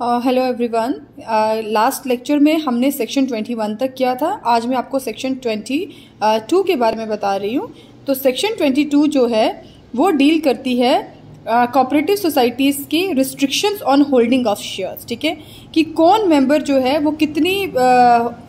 Hello everyone last lecture में हमने section 21 तक किया था। आज मैं आपको सेक्शन 22 के बारे में बता रही हूँ। तो सेक्शन 22 जो है वो डील करती है कोऑपरेटिव uh, सोसाइटीज़ की restrictions on holding of shares ठीक है? कि कौन मेंबर जो है वो कितनी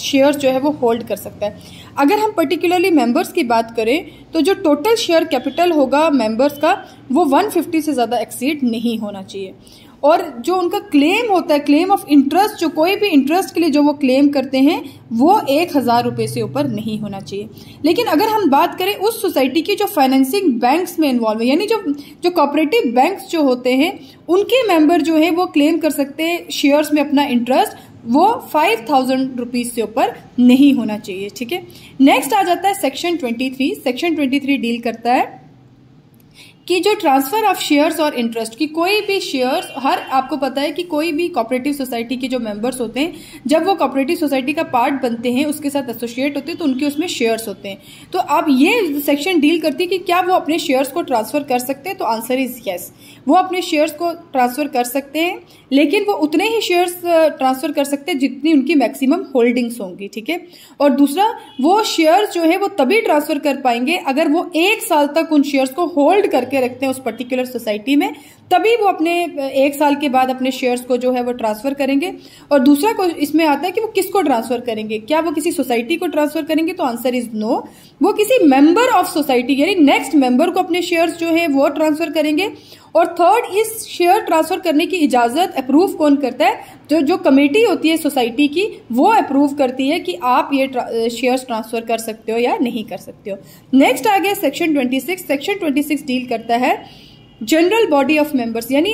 शेयर्स uh, जो है वो होल्ड कर सकता है। अगर हम पर्टिकुलरली मेंबर्स की बात करें तो जो टोटल शेयर कैपिटल होगा मेंबर्स का वो 150 से ज़्यादा एक्सीड नहीं होना चाहिए। और जो उनका क्लेम होता है क्लेम ऑफ़ इंटरेस्ट जो कोई भी इंटरेस्ट के लिए जो वो क्लेम करते हैं, वो एक हज़ार रुपए से ऊपर नहीं होना चाहिए। लेकिन अगर हम बात करें उस सोसाइटी की जो फाइनेंसिंग बैंक्स में इन्वॉल्व है, यानी जो जो कॉपरेटिव बैंक्स जो होते हैं, उनके मेंबर जो है, वो क्लेम कर सकते हैं शेयर्स में अपना इंटरेस्ट वो फाइव थाउज़ेंड रुपीज़ से ऊपर नहीं होना चाहिए, ठीक है? नेक्स्ट आ जाता है section twenty three section twenty three deal करता है कि जो ट्रांसफ़र ऑफ़ शेयर्स और इंटरेस्ट की कोई भी शेयर्स हर आपको पता है कि कोई भी कॉपरेटिव सोसाइटी के जो मेंबर्स होते हैं, जब वो कॉपरेटिव सोसाइटी का पार्ट बनते हैं, उसके साथ एसोसिएट होते हैं तो उनके उसमें शेयर्स होते हैं। तो अब ये सेक्शन डील करती है कि क्या वो अपने शेयर्स को ट्रांसफ़र कर सकते हैं? तो आंसर इज़ येस वो अपने शेयर्स को ट्रांसफ़र कर सकते हैं, लेकिन वो उतने ही शेयर्स ट्रांसफ़र कर सकते हैं जितनी उनकी मैक्सिमम होल्डिंग्स होंगी, ठीक है? और दूसरा, वो शेयर्स जो है, वो तभी ट्रांसफ़र कर पाएँगे अगर वो एक साल तक उन शेयर्स को होल्ड करके रखते हैं उस पर्टिकुलर सोसाइटी में तभी वो अपने, एक साल के बाद अपने शेयर्स को जो है वो ट्रांसफ़र करेंगे। और दूसरा को इसमें आता है कि वो किसको ट्रांसफ़र करेंगे? क्या वो किसी सोसाइटी को ट्रांसफ़र करेंगे? तो आंसर इज़ नो वो किसी मेंबर ऑफ़ सोसाइटी यानी नेक्स्ट मेंबर को अपने शेयर्स जो है वो ट्रांसफ़र करेंगे। और थर्ड इस शेयर ट्रांसफ़र करने की इजाज़त अप्रूव कौन करता है? जो जो कमेटी होती है सोसाइटी की, वो अप्रूव करती है कि आप ये शेयर्स ट्रांसफ़र कर सकते हो या नहीं कर सकते हो। नेक्स्ट आ गया सेक्शन 26 सेक्शन 26 डील करता है जनरल बॉडी ऑफ़ मेंबर्स यानी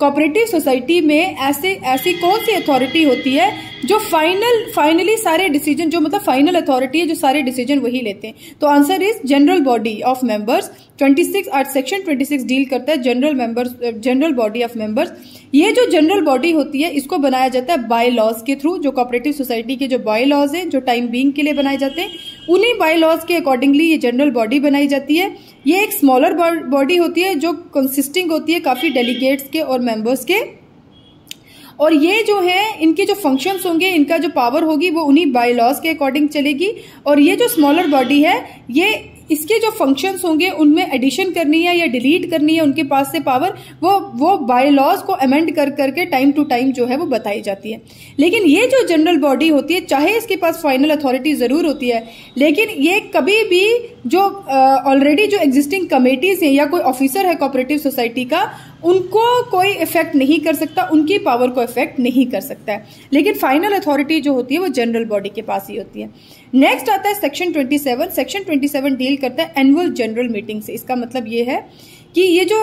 कोऑपरेटिव सोसाइटी में ऐसे, ऐसी कौन सी अथॉरिटी होती है जो फाइनल फाइनली सारे डिसीज़न जो मतलब फाइनल अथॉरिटी है, जो सारे डिसीज़न वही लेते हैं। तो answer is general body of members 26 आज सेक्शन 26 डील करता है general members general body of members ये जो जनरल बॉडी होती है, इसको बनाया जाता है बाय लॉज के थ्रू जो कोऑपरेटिव सोसाइटी के जो बाय लॉज है, जो टाइम बीइंग के लिए बनाए जाते हैं, उन्हीं बाय लॉज के अकॉर्डिंगली ये जनरल बॉडी बनाई जाती है। ये एक स्मॉलर बॉडी होती है, जो कंसिस्टिंग होती है काफ़ी डेलीगेट्स के और मेंबर्स के। और ये जो है, इनके जो फ़ंक्शंस होंगे, इनका जो पावर होगी, वो उन्हीं बाय लॉज के अकॉर्डिंग चलेगी। और ये जो स्मॉलर बॉडी है, ये इसके जो फ़ंक्शंस होंगे, उनमें एडिशन करनी है या डिलीट करनी है उनके पास से पावर वो वो बाय लॉज को अमेंड कर, करके टाइम टू टाइम जो है वो बताई जाती है। लेकिन ये जो जनरल बॉडी होती है, चाहे इसके पास फाइनल अथॉरिटी ज़रूर होती है, लेकिन ये कभी भी जो ऑलरेडी जो एग्जिस्टिंग कमेटीज हैं या कोई ऑफिसर है कोऑपरेटिव सोसाइटी का उनको कोई इफ़ेक्ट नहीं कर सकता, उनकी पावर को इफ़ेक्ट नहीं कर सकता है। लेकिन फाइनल अथॉरिटी जो होती है, वो जनरल बॉडी के पास ही होती है। नेक्स्ट आता है सेक्शन 27 सेक्शन 27 डील करता है एनुअल जनरल मीटिंग से। इसका मतलब ये है कि ये जो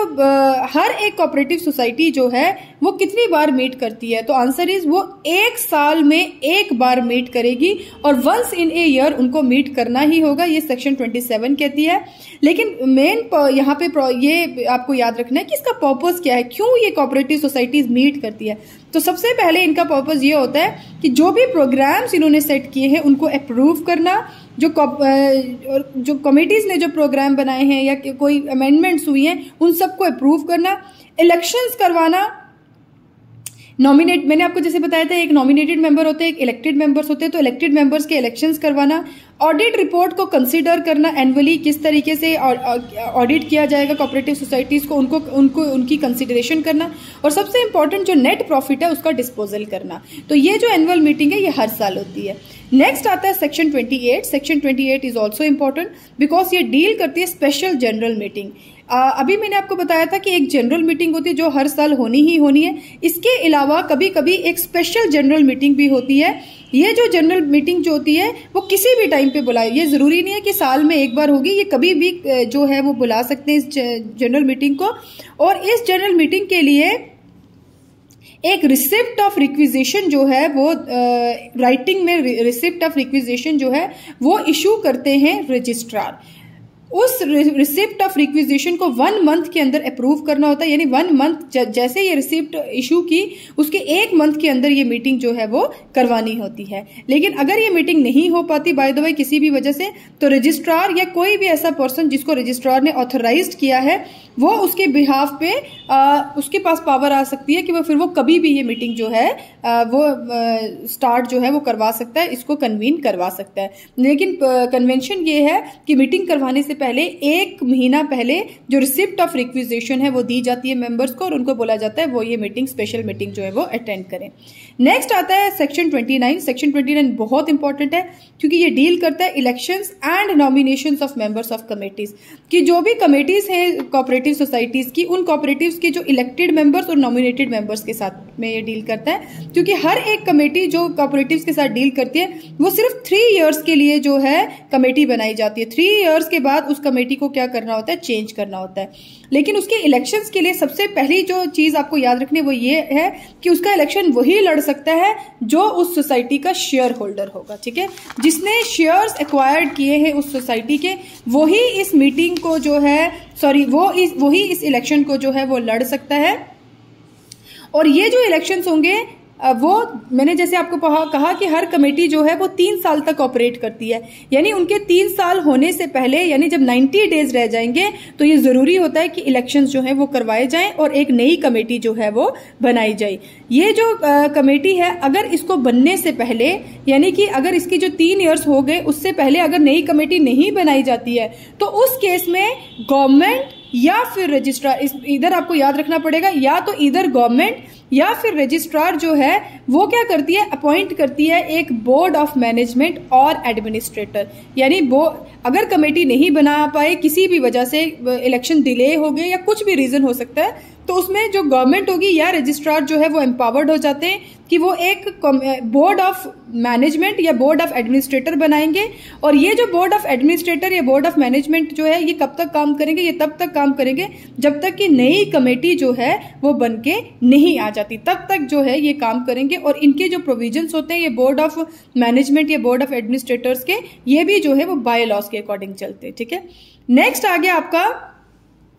हर एक कोऑपरेटिव सोसाइटी जो है, वो कितनी बार मीट करती है? तो आंसर इज़ वो एक साल में एक बार मीट करेगी और वंस इन ए ईयर उनको मीट करना ही होगा, ये सेक्शन 27 कहती है। लेकिन मेन यहाँ पे ये आपको याद रखना है कि इसका पर्पज क्या है? क्यों ये कोऑपरेटिव सोसाइटीज मीट करती है? तो सबसे पहले इनका पर्पज ये होता है कि जो भी प्रोग्राम्स इन्होंने सेट किए हैं, उनको अप्रूव करना। जो जो कमिटीज ने जो प्रोग्राम बनाए हैं या कोई अमेंडमेंट्स हुई हैं, उन सबको अप्रूव करना। इलेक्शंस करवाना नॉमिनेट मैंने आपको जैसे बताया था, एक नॉमिनेटेड मेंबर होते हैं एक इलेक्टेड मेंबर्स होते हैं तो इलेक्टेड मेंबर्स के इलेक्शंस करवाना ऑडिट रिपोर्ट को कंसिडर करना एनुअली किस तरीके से ऑडिट किया जाएगा कॉपरेटिव सोसाइटीज को, उनको उनको, उनकी कंसिडरेशन करना, और सबसे इंपॉर्टेंट जो नेट प्रॉफिट है उसका डिस्पोजल करना। तो ये जो एनुअल मीटिंग है, ये हर साल होती है। नेक्स्ट आता है section 28 section 28 is also important because ये डील करती है स्पेशल जनरल मीटिंग अभी मैंने आपको बताया था कि एक जनरल मीटिंग होती है जो हर साल होनी ही होनी है। इसके अलावा कभी कभी एक स्पेशल जनरल मीटिंग भी होती है। ये जो जनरल मीटिंग जो होती है, वो किसी भी टाइम पे बुलाए ये ज़रूरी नहीं है कि साल में एक बार होगी। ये कभी भी जो है, वो बुला सकते हैं इस जनरल मीटिंग को। और इस जनरल मीटिंग के लिए एक रिसिप्ट ऑफ़ रिक्विजिशन जो है, वो राइटिंग में रिसिप्ट ऑफ़ रिक्विजिशन जो है, वो इशू करते हैं रजिस्ट्रार उस रिसिप्ट ऑफ़ रिक्विजिशन को वन मंथ के अंदर अप्रूव करना होता है यानी वन मंथ जैसे ये रिसिप्ट इशू की उसके एक मंथ के अंदर ये मीटिंग जो है वो करवानी होती है। लेकिन अगर ये मीटिंग नहीं हो पाती बाय द वे किसी भी वजह से तो रजिस्ट्रार या कोई भी ऐसा पर्सन जिसको रजिस्ट्रार ने ऑथोराइज किया है वो उसके बिहाफ पे आ, उसके पास पावर आ सकती है कि वो फिर वो कभी भी ये मीटिंग जो है आ, वो आ, स्टार्ट जो है वो करवा सकता है इसको कन्वीन करवा सकता है। लेकिन कन्वेंशन ये है कि मीटिंग करवाने से पहले, एक महीना पहले जो रिसिप्ट ऑफ़ रिक्विजेशन है, वो दी जाती है मेंबर्स को और उनको बोला जाता है, वो ये मीटिंग स्पेशल मीटिंग जो है, वो अटेंड करें. नेक्स्ट आता है सेक्शन 29 सेक्शन 29 बहुत इंपॉर्टेंट है, क्योंकि ये डील करता है elections and nomination of members of committees कि जो भी कमेटीज हैं कॉपरेटिव सोसाइटीज की, उन कोऑपरेटिव्स के जो इलेक्टेड मेंबर्स और नॉमिनेटेड मेंबर्स के साथ में ये डील करता है, क्योंकि हर एक कमेटी जो कॉपरेटिव के साथ डील करती है, वो सिर्फ़ थ्री ईयर्स के लिए जो है कमेटी बनाई जाती है। थ्री ईयर्स के बाद उस कमेटी को क्या करना होता है? चेंज करना होता है। लेकिन उसके इलेक्शंस के लिए सबसे पहली जो चीज़ आपको याद रखनी वो ये है कि उसका इलेक्शन वही लड़ सकता है जो उस सोसाइटी का शेयर होल्डर होगा, ठीक है? जिसने शेयर्स एक्वायर्ड किए हैं उस सोसाइटी के, वही इस मीटिंग को जो है सॉरी वो इस, वही इस इलेक्शन को जो है वो लड़ सकता है। और ये जो इलेक्शंस होंगे वो मैंने जैसे आपको कहा कि हर कमेटी जो है वो तीन साल तक ऑपरेट करती है। यानी उनके तीन साल होने से पहले यानी जब 90 डेज़ रह जाएँगे तो ये ज़रूरी होता है कि इलेक्शन जो है वो करवाए जाएँ और एक नई कमेटी जो है वो बनाई जाए। ये जो आ, कमेटी है अगर इसको बनने से पहले यानी कि अगर इसकी जो तीन ईयर्स हो गए उससे पहले अगर नई कमेटी नहीं बनाई जाती है तो उस केस में गवर्नमेंट या फिर रजिस्ट्रार इधर आपको याद रखना पड़ेगा, या तो इधर गवर्नमेंट या फिर रजिस्ट्रार जो है, वो क्या करती है अपॉइंट करती है एक बोर्ड ऑफ़ मैनेजमेंट और एडमिनिस्ट्रेटर यानी वो अगर कमेटी नहीं बना पाए, किसी भी वजह से इलेक्शन डिले हो गए या कुछ भी रीजन हो सकता है तो उसमें जो गवर्नमेंट होगी या रजिस्ट्रार जो है वो एम्पावर्ड हो जाते हैं कि वो एक बोर्ड ऑफ़ मैनेजमेंट या बोर्ड ऑफ़ एडमिनिस्ट्रेटर बनाएँगे। और ये जो बोर्ड ऑफ़ एडमिनिस्ट्रेटर या बोर्ड ऑफ़ मैनेजमेंट जो है, ये कब तक काम करेंगे, ये तब तक काम करेंगे जब तक कि नई कमेटी जो है वो बन के नहीं आ जाती। तब तक जो है ये काम करेंगे। और इनके जो प्रोविजंस होते हैं, ये बोर्ड ऑफ़ मैनेजमेंट या बोर्ड ऑफ़ एडमिनिस्ट्रेटर्स के, ये भी जो है वो बाय लॉस के अकॉर्डिंग चलते हैं, ठीक है? नेक्स्ट आ गया आपका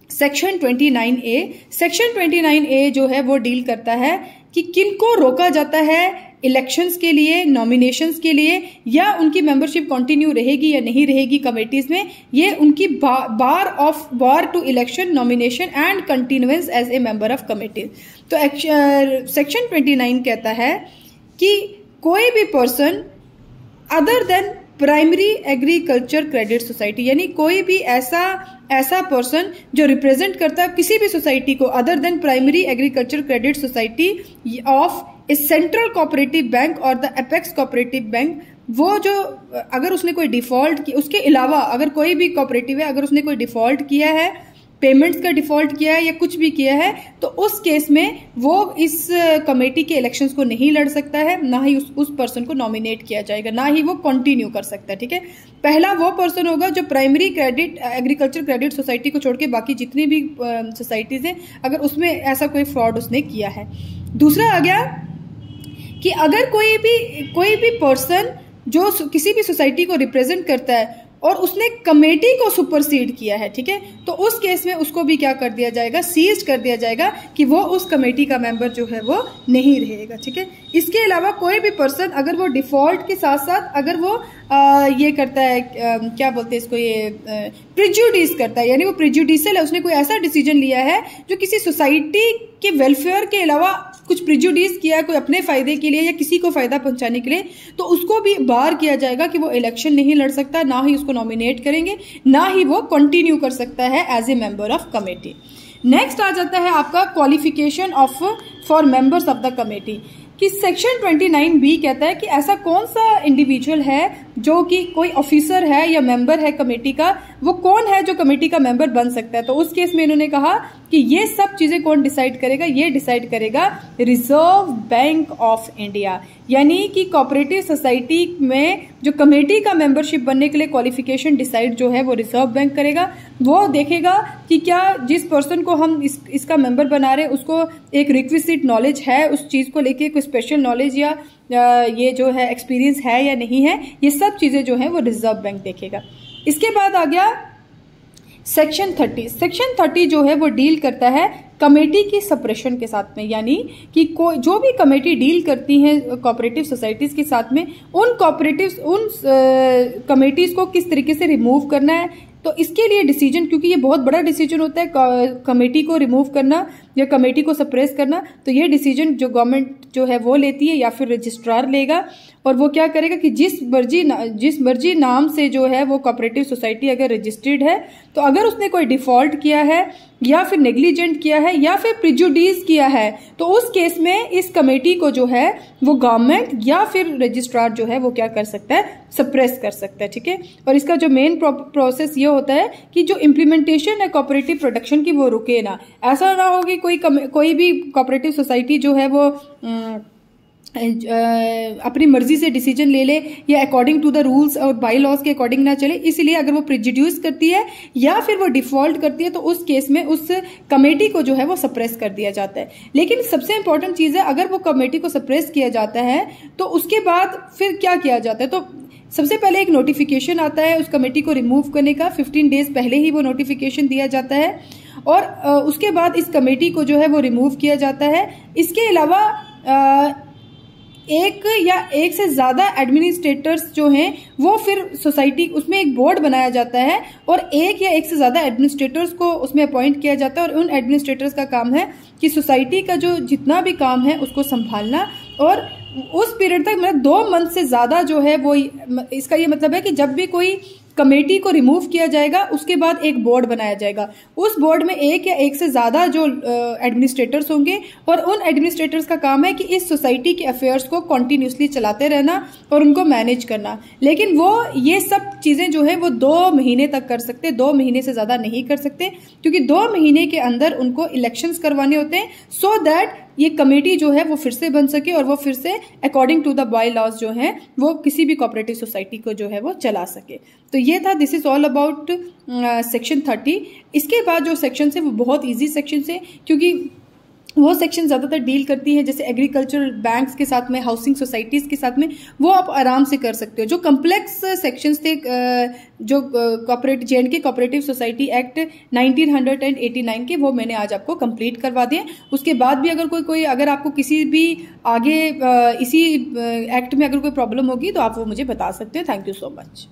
सेक्शन 29 ए सेक्शन 29 ए जो है वो डील करता है कि किनको रोका जाता है इलेक्शंस के लिए नॉमिनेशंस के लिए, या उनकी मेंबरशिप कंटिन्यू रहेगी या नहीं रहेगी कमेटीज में, ये उनकी bar of bar to election nomination and continuance as a member of committee तो सेक्शन 29 कहता है कि कोई भी person other than primary agriculture credit society यानी कोई भी ऐसा ऐसा पर्सन जो रिप्रेजेंट करता है किसी भी सोसाइटी को other than primary agriculture credit society of a central cooperative bank और द एपेक्स कोऑपरेटिव बैंक वो जो, अगर उसने कोई डिफ़ॉल्ट की, उसके अलावा अगर कोई भी कोऑपरेटिव है, अगर उसने कोई डिफ़ॉल्ट किया है पेमेंट्स का डिफ़ॉल्ट किया है या कुछ भी किया है तो उस केस में वो इस कमेटी के इलेक्शंस को नहीं लड़ सकता है, ना ही उस उस पर्सन को नॉमिनेट किया जाएगा, ना ही वो कंटिन्यू कर सकता है, ठीक है? पहला वो पर्सन होगा जो primary credit agriculture credit society को छोड़ के बाकी जितनी भी सोसाइटीज हैं, अगर उसमें ऐसा कोई फ्रॉड उसने किया है। दूसरा आ गया कि अगर कोई भी कोई भी पर्सन जो किसी भी सोसाइटी को रिप्रेजेंट करता है और उसने कमेटी को सुपरसीड किया है ठीक है? तो उस केस में उसको भी क्या कर दिया जाएगा? सीज कर दिया जाएगा कि वो उस कमेटी का मेंबर जो है वो नहीं रहेगा ठीक है? इसके अलावा कोई भी पर्सन अगर वो डिफ़ॉल्ट के साथ साथ अगर वो आ, ये करता है आ, क्या बोलते हैं इसको ये प्रिजुडिस करता है यानी वो प्रिजुडिसल है उसने कोई ऐसा डिसीज़न लिया है जो किसी सोसाइटी के वेलफेयर के अलावा कुछ प्रिजुडिस किया कोई अपने फ़ायदे के लिए या किसी को फ़ायदा पहुँचाने के लिए तो उसको भी बार किया जाएगा कि वो इलेक्शन नहीं लड़ सकता, ना ही उसको नॉमिनेट करेंगे, ना ही वो कंटिन्यू कर सकता है as a member of committee next आ जाता है आपका qualification of for members of the committee कि सेक्शन 29 बी कहता है कि ऐसा कौन सा इंडिविजुअल है जो कि कोई ऑफिसर है या मेंबर है कमेटी का वो कौन है जो कमेटी का मेंबर बन सकता है? तो उस केस में इन्होंने कहा कि ये सब चीज़ें कौन डिसाइड करेगा? ये डिसाइड करेगा रिज़र्व बैंक ऑफ़ इंडिया यानी कि कॉपरेटिव सोसाइटी में जो कमेटी का मेंबरशिप बनने के लिए क्वालिफिकेशन डिसाइड जो है वो रिज़र्व बैंक करेगा। वो देखेगा कि क्या जिस पर्सन को हम इस, इसका मेंबर बना रहे उसको एक रिक्विजिट नॉलेज है उस चीज़ को लेके कोई स्पेशल नॉलेज या ये जो है एक्सपीरियंस है या नहीं है, ये सब चीज़ें जो है वो रिज़र्व बैंक देखेगा। इसके बाद आ गया सेक्शन थर्टी सेक्शन थर्टी जो है वो डील करता है कमेटी की सप्रेशन के साथ में, यानी कि कोई जो भी कमेटी डील करती हैं कोऑपरेटिव सोसाइटीज के साथ में, उन कोऑपरेटिव उन कमेटीज को किस तरीके से रिमूव करना है तो इसके लिए डिसीज़न क्योंकि ये बहुत बड़ा डिसीज़न होता है कमेटी को रिमूव करना या कमेटी को सप्रेस करना तो ये डिसीज़न जो गवर्नमेंट जो है वो लेती है या फिर रजिस्ट्रार लेगा। और वो क्या करेगा कि जिस मर्ज़ी जिस मर्ज़ी नाम से जो है वो कोऑपरेटिव सोसाइटी अगर रजिस्टर्ड है तो अगर उसने कोई डिफ़ॉल्ट किया है, या फिर नेग्लिजेंट किया है, या फिर प्रिजुडीज किया है तो उस केस में इस कमेटी को जो है वो गवर्नमेंट या फिर रजिस्ट्रार जो है वो क्या कर सकता है सप्रेस कर सकता है, ठीक है? और इसका जो मेन प्रोसेस ये होता है कि जो इम्प्लीमेंटेशन है कॉपरेटिव प्रोडक्शन की वो रुके ना। ऐसा ना हो कि कोई कोई कम, कोई भी कॉपरेटिव सोसाइटी जो है वो अपनी मर्ज़ी से डिसीज़न ले ले या अकॉर्डिंग टू द रूल्स और बाई लॉज के अकॉर्डिंग ना चले इसलिए अगर वो प्रिजिड्यूस करती है या फिर वो डिफ़ॉल्ट करती है तो उस केस में उस कमेटी को जो है वो सप्रेस कर दिया जाता है। लेकिन सबसे इंपॉर्टेंट चीज़ है अगर वो कमेटी को सप्रेस किया जाता है तो उसके बाद फिर क्या किया जाता है? तो सबसे पहले एक नोटिफिकेशन आता है उस कमेटी को रिमूव करने का। 15 डेज़ पहले ही वो नोटिफिकेशन दिया जाता है। और उसके बाद इस कमेटी को जो है वो रिमूव किया जाता है। इसके अलावा एक या एक से ज़्यादा एडमिनिस्ट्रेटर्स जो हैं, वो फिर सोसाइटी उसमें एक बोर्ड बनाया जाता है और एक या एक से ज़्यादा एडमिनिस्ट्रेटर्स को उसमें अपॉइंट किया जाता है और उन एडमिनिस्ट्रेटर्स का काम है कि सोसाइटी का जो जितना भी काम है, उसको संभालना और उस पीरियड तक मतलब दो मंथ से ज़्यादा जो है वो इसका ये मतलब है कि जब भी कोई कमेटी को रिमूव किया जाएगा, उसके बाद एक बोर्ड बनाया जाएगा। उस बोर्ड में एक या एक से ज़्यादा जो एडमिनिस्ट्रेटर्स होंगे और उन एडमिनिस्ट्रेटर्स का काम है कि इस सोसाइटी के अफेयर्स को कॉन्टिन्यूसली चलाते रहना और उनको मैनेज करना। लेकिन वो, ये सब चीज़ें जो है, वो दो महीने तक कर सकते दो महीने से ज़्यादा नहीं कर सकते, क्योंकि दो महीने के अंदर उनको इलेक्शंस करवाने होते हैं सो दैट ये कमेटी जो है वो फिर से बन सके और वो फिर से according to the bylaws जो है, वो किसी भी कॉपरेटिव सोसाइटी को जो है वो चला सके। तो ये था this is all about section thirty इसके बाद जो सेक्शन है, वो बहुत ईजी सेक्शन है, क्योंकि वो सेक्शन ज़्यादातर डील करती है, जैसे एग्रीकल्चर बैंक्स के साथ में हाउसिंग सोसाइटीज़ के साथ में, वो आप आराम से कर सकते हो। जो कम्प्लेक्स सेक्शंस थे जो corporate J and K cooperative society act 1989 के, वो मैंने आज आपको कंप्लीट करवा दिए। उसके बाद भी अगर कोई कोई, अगर आपको किसी भी आगे इसी एक्ट में अगर कोई प्रॉब्लम होगी तो आप वो मुझे बता सकते हैं। Thank you so much